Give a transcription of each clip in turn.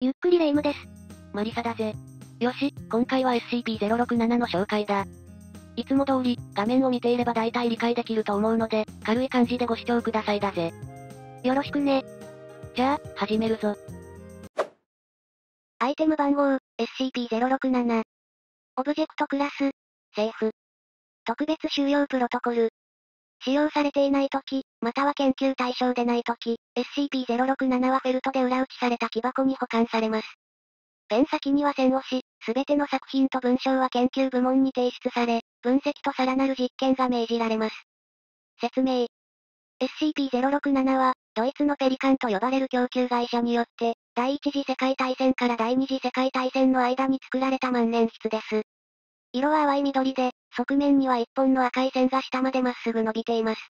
ゆっくり霊夢です。魔理沙だぜ。よし、今回は SCP-067 の紹介だ。いつも通り、画面を見ていれば大体理解できると思うので、軽い感じでご視聴くださいだぜ。よろしくね。じゃあ、始めるぞ。アイテム番号、SCP-067。オブジェクトクラス、セーフ。特別収容プロトコル。使用されていないとき、または研究対象でないとき、SCP-067 はフェルトで裏打ちされた木箱に保管されます。ペン先には線をし、すべての作品と文章は研究部門に提出され、分析とさらなる実験が命じられます。説明。SCP-067 は、ドイツのペリカンと呼ばれる供給会社によって、第一次世界大戦から第二次世界大戦の間に作られた万年筆です。色は淡い緑で、側面には一本の赤い線が下までまっすぐ伸びています。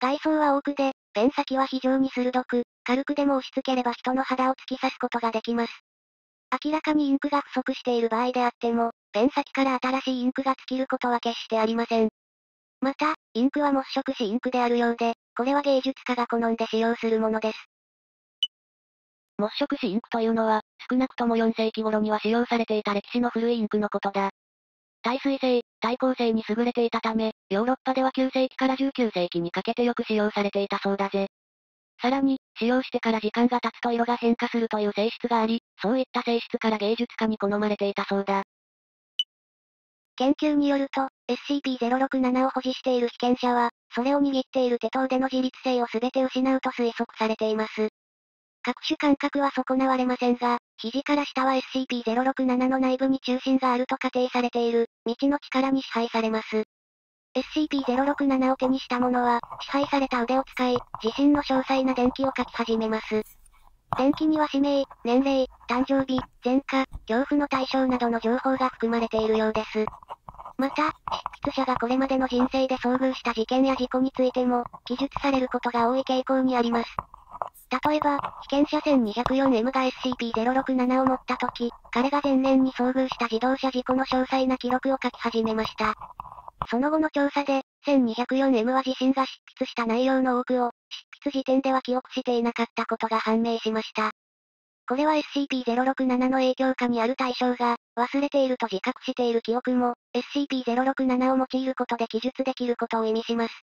外装はオークで、ペン先は非常に鋭く、軽くでも押し付ければ人の肌を突き刺すことができます。明らかにインクが不足している場合であっても、ペン先から新しいインクが尽きることは決してありません。また、インクは墨色紙インクであるようで、これは芸術家が好んで使用するものです。墨色紙インクというのは、少なくとも4世紀頃には使用されていた歴史の古いインクのことだ。耐水性、耐光性に優れていたため、ヨーロッパでは9世紀から19世紀にかけてよく使用されていたそうだぜ。さらに、使用してから時間が経つと色が変化するという性質があり、そういった性質から芸術家に好まれていたそうだ。研究によると、SCP-067 を保持している被験者は、それを握っている手刀での自立性を全て失うと推測されています。各種感覚は損なわれませんが、肘から下は SCP-067 の内部に中心があると仮定されている、未知の力に支配されます。SCP-067 を手にした者は、支配された腕を使い、自身の詳細な電気を書き始めます。電気には氏名、年齢、誕生日、前科、恐怖の対象などの情報が含まれているようです。また、執筆者がこれまでの人生で遭遇した事件や事故についても、記述されることが多い傾向にあります。例えば、被験者 1204M が SCP-067 を持った時、彼が前年に遭遇した自動車事故の詳細な記録を書き始めました。その後の調査で、1204M は自身が執筆した内容の多くを、執筆時点では記憶していなかったことが判明しました。これは SCP-067 の影響下にある対象が、忘れていると自覚している記憶も、SCP-067 を用いることで記述できることを意味します。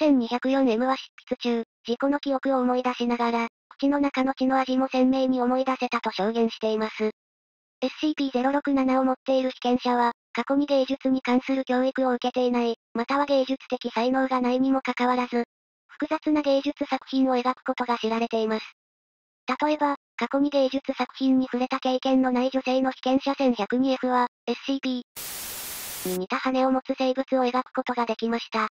1204M は執筆中、事故の記憶を思い出しながら、口の中の血の味も鮮明に思い出せたと証言しています。SCP-067 を持っている被験者は、過去に芸術に関する教育を受けていない、または芸術的才能がないにもかかわらず、複雑な芸術作品を描くことが知られています。例えば、過去に芸術作品に触れた経験のない女性の被験者 1102F は、SCP に似た羽を持つ生物を描くことができました。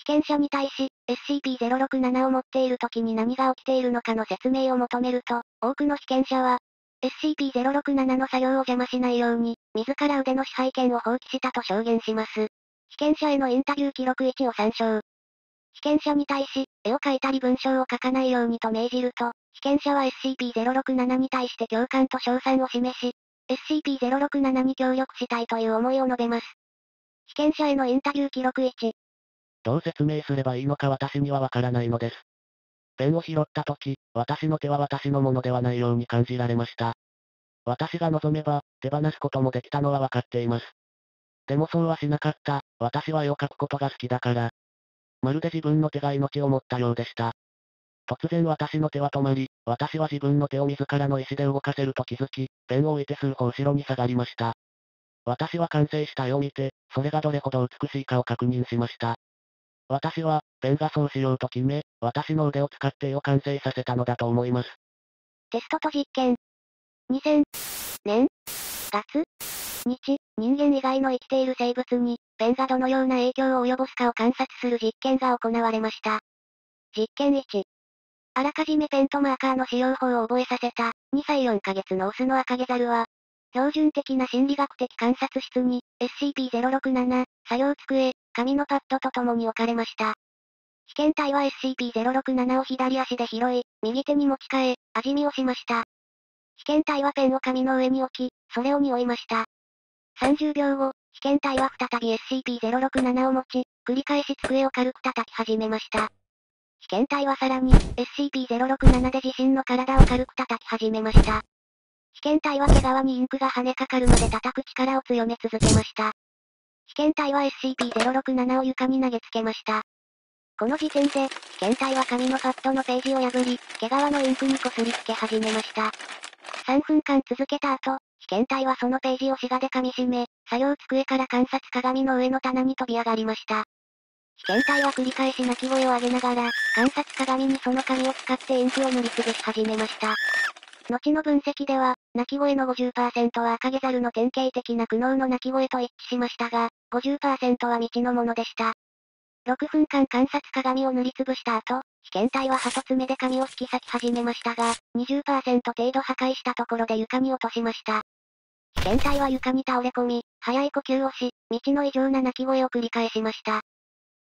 被験者に対し、SCP-067 を持っている時に何が起きているのかの説明を求めると、多くの被験者は、SCP-067 の作業を邪魔しないように、自ら腕の支配権を放棄したと証言します。被験者へのインタビュー記録1を参照。被験者に対し、絵を描いたり文章を書かないようにと命じると、被験者は SCP-067 に対して共感と称賛を示し、SCP-067 に協力したいという思いを述べます。被験者へのインタビュー記録1。どう説明すればいいのか私にはわからないのです。ペンを拾った時、私の手は私のものではないように感じられました。私が望めば、手放すこともできたのはわかっています。でもそうはしなかった、私は絵を描くことが好きだから。まるで自分の手が命を持ったようでした。突然私の手は止まり、私は自分の手を自らの意思で動かせると気づき、ペンを置いて数歩後ろに下がりました。私は完成した絵を見て、それがどれほど美しいかを確認しました。私は、ペンがそうしようと決め、私の腕を使って絵を完成させたのだと思います。テストと実験。2000年月日、人間以外の生きている生物に、ペンがどのような影響を及ぼすかを観察する実験が行われました。実験1。あらかじめペンとマーカーの使用法を覚えさせた、2歳4ヶ月のオスの赤毛ザルは、標準的な心理学的観察室に、SCP-067、作業机、紙のパッドと共に置かれました。被験体は SCP-067 を左足で拾い、右手に持ち替え、味見をしました。被験体はペンを紙の上に置き、それを匂いました。30秒後、被験体は再び SCP-067 を持ち、繰り返し机を軽く叩き始めました。被験体はさらに、SCP-067 で自身の体を軽く叩き始めました。被験体は毛皮にインクが跳ねかかるまで叩く力を強め続けました。被験体は SCP-067 を床に投げつけました。この時点で、被験体は紙のパッドのページを破り、毛皮のインクにこすりつけ始めました。3分間続けた後、被験体はそのページを滋賀で噛み締め、作業机から観察鏡の上の棚に飛び上がりました。被験体は繰り返し鳴き声を上げながら、観察鏡にその紙を使ってインクを塗りつぶし始めました。後の分析では、鳴き声の50%は赤毛猿の典型的な苦悩の鳴き声と一致しましたが、50%は未知のものでした。6分間観察鏡を塗りつぶした後、被験体は鳩爪で髪を引き裂き始めましたが、20%程度破壊したところで床に落としました。被験体は床に倒れ込み、早い呼吸をし、未知の異常な鳴き声を繰り返しました。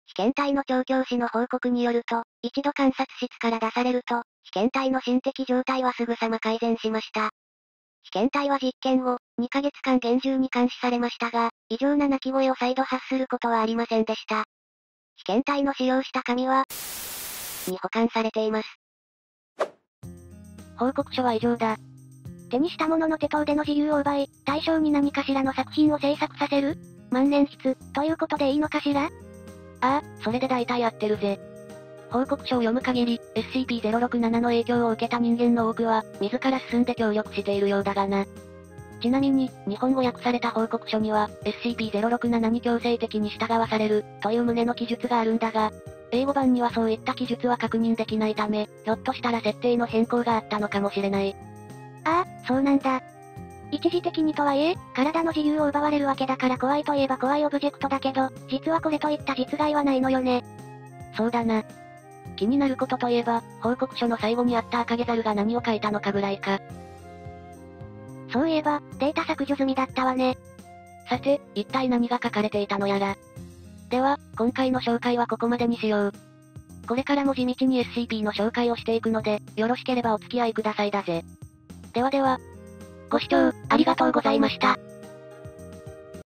被験体の調教師の報告によると、一度観察室から出されると、被験体の心的状態はすぐさま改善しました。被験体は実験後、2ヶ月間厳重に監視されましたが、異常な鳴き声を再度発することはありませんでした。被験体の使用した紙は、に保管されています。報告書は異常だ。手にしたものの手刀での自由を奪い、対象に何かしらの作品を制作させる？万年筆、ということでいいのかしら？ああ、それで大体合ってるぜ。報告書を読む限り、SCP-067 の影響を受けた人間の多くは、自ら進んで協力しているようだがな。ちなみに、日本語訳された報告書には、SCP-067 に強制的に従わされる、という旨の記述があるんだが、英語版にはそういった記述は確認できないため、ひょっとしたら設定の変更があったのかもしれない。ああ、そうなんだ。一時的にとはいえ、体の自由を奪われるわけだから怖いといえば怖いオブジェクトだけど、実はこれといった実害はないのよね。そうだな。気になることといえば、報告書の最後にあった赤毛猿が何を書いたのかぐらいか。そういえば、データ削除済みだったわね。さて、一体何が書かれていたのやら。では、今回の紹介はここまでにしよう。これからも地道に SCP の紹介をしていくので、よろしければお付き合いくださいだぜ。ではでは、ご視聴、ありがとうございました。